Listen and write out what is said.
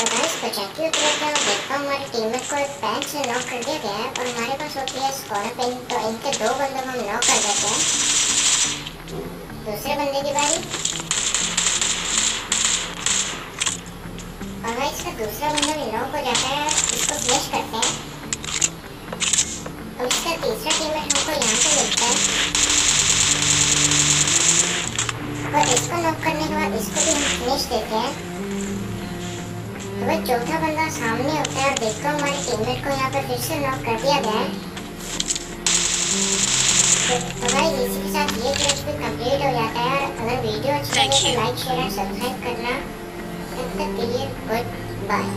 तो गाइस बचा के उतरे और देखा हमारे टीममेट को एक पैंच से नॉक कर दिया गया है और हमारे पास होती है स्कॉलर पेन तो इनके दो बंदों को हम नॉक कर देते हैं दूसरे बंदे की बारी। और गाइस का दूसरा बंदा भी नॉक हो जाता है, इसको फिनिश करते हैं। और इसका तीसरा टीममेट हमको यहाँ पे मिलता है। और इसको नॉक करने के बाद इसको भी हम फिनिश देते हैं। भाई चौथा बंदा सामने होता है और देखो हमारे टीममेट को यहाँ पर फिर से नॉक कर दिया गया है। तो, भाई इसी के साथ ये क्लच भी कंप्लीट हो जाता है। और अगर वीडियो अच्छी लगे तो लाइक शेयर और सब्सक्राइब करना। तब तक के लिए गुड बाय